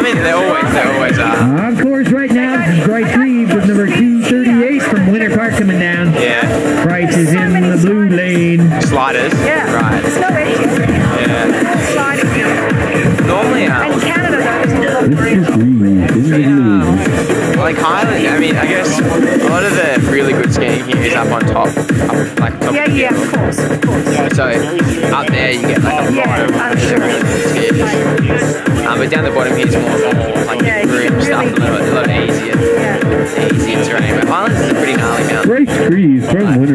I mean, they always, they always are. On course right now, this is Bryce Greive with number 238 from Winter Park coming down. Yeah. Bryce is in the blue lane. Sliders. Yeah. Right. It's no edges. Yeah. Sliding. Normally, And um, Canada, though, is This is green. This is green. like Highland, I mean, I guess a lot of the really good skiing here is up on top, up, like top Yeah, of the yeah, hill. of course, of course. So up there you get like a lot but down the bottom here is more normal, like yeah, stuff, a lot, a lot easier, yeah. easier terrain. But Highlands is a pretty gnarly mountain. Great trees, great winter.